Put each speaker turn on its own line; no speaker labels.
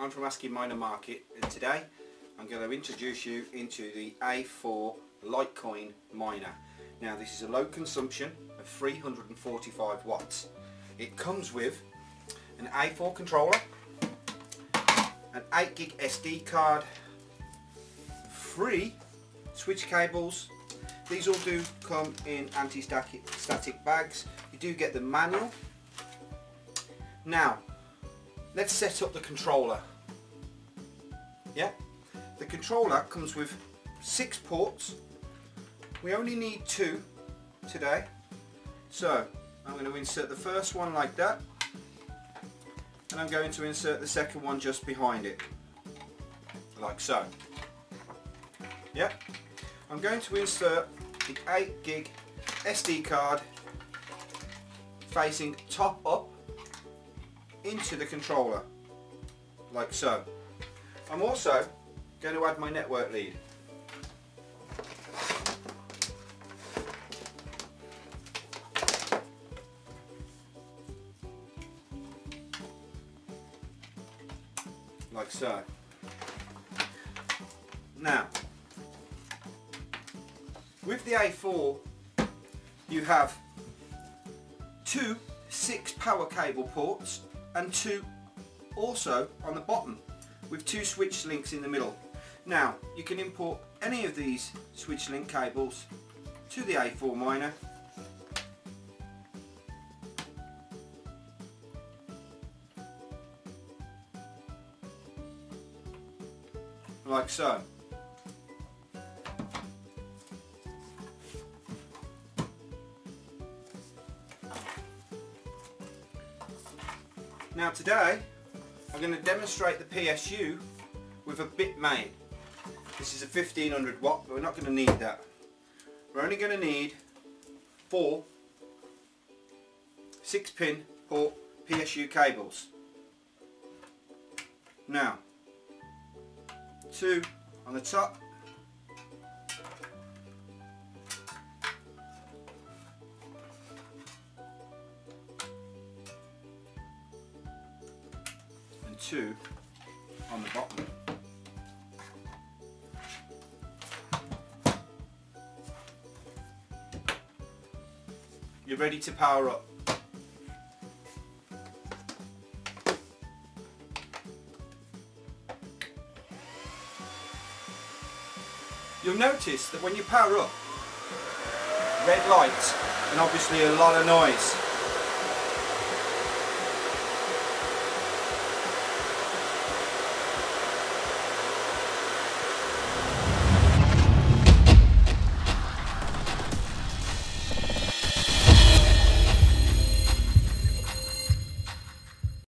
I'm from Asic Miner Market and today I'm going to introduce you into the A4 Litecoin miner. Now this is a low consumption of 345 watts. It comes with an A4 controller, an 8 gig SD card, three switch cables. These all do come in anti-static static bags. You do get the manual. Now, let's set up the controller. Yeah, the controller comes with six ports. We only need two today. So, I'm going to insert the first one like that. And I'm going to insert the second one just behind it. Like so. Yeah. I'm going to insert the 8 gig SD card facing top up into the controller like so. I'm also going to add my network lead. Like so. Now, with the A4 you have two 6 power cable ports and two also on the bottom with two switch links in the middle. Now you can import any of these switch link cables to the A4 miner like so. Now today I'm going to demonstrate the PSU with a Bitmain. This is a 1500 watt but we're not going to need that. We're only going to need four 6 pin port PSU cables. Now two on the top two on the bottom. You're ready to power up. You'll notice that when you power up, red light and obviously a lot of noise.